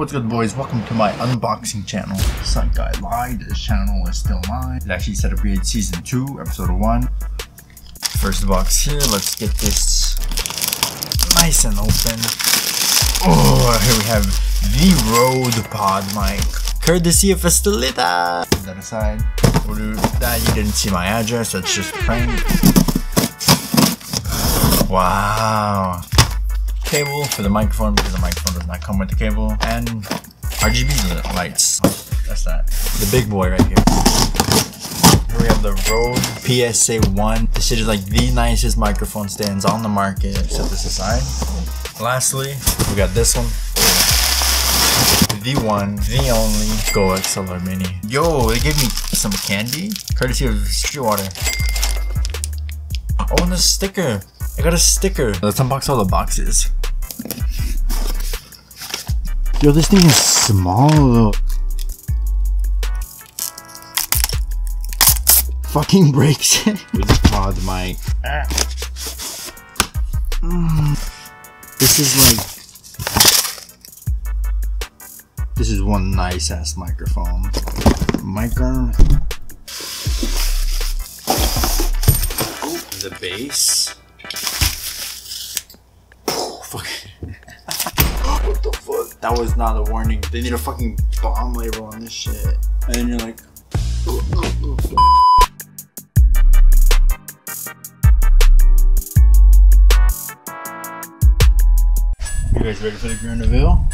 What's good boys, welcome to my unboxing channel. Suck guy lied, this channel is still mine. It actually set up grade season 2, episode 1. First box here, let's get this nice and open. Oh, here we have the Rode Pod mic. Courtesy of Estelita. Put that aside. That. You didn't see my address, that's just prank. Wow cable for the microphone because the microphone does not come with the cable and RGB lights. That's that. The big boy right here. Here we have the Rode PSA1. This shit is like the nicest microphone stands on the market. Set this aside. Lastly, we got this one. The one, the only Go XLR Mini. Yo, they gave me some candy, courtesy of Sweetwater. Oh, and a sticker. I got a sticker. Let's unbox all the boxes. Yo, this thing is small. Fucking breaks it. With the pod mic. Mm. This is like. This is one nice ass microphone. Mic arm. The bass. Fuck. That was not a warning. They need a fucking bomb label on this shit. And then you're like, You guys ready for the grand reveal?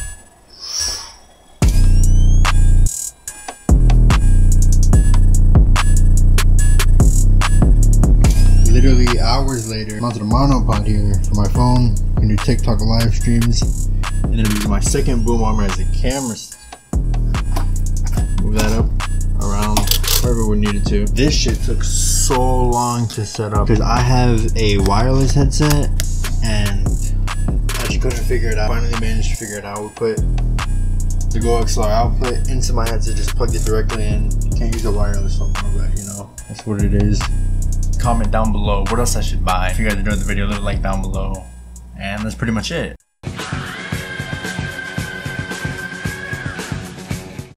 Literally hours later, I'm onto the monopod here for my phone. I can do TikTok live streams. And then using my second boom armor as a camera. Move that up around wherever we needed to. This shit took so long to set up because I have a wireless headset and I just couldn't figure it out. Finally managed to figure it out. We put the Go XLR output into my headset, just plugged it directly in. Can't use a wireless phone, but you know, that's what it is. Comment down below what else I should buy. If you guys enjoyed the video, leave a like down below. And that's pretty much it.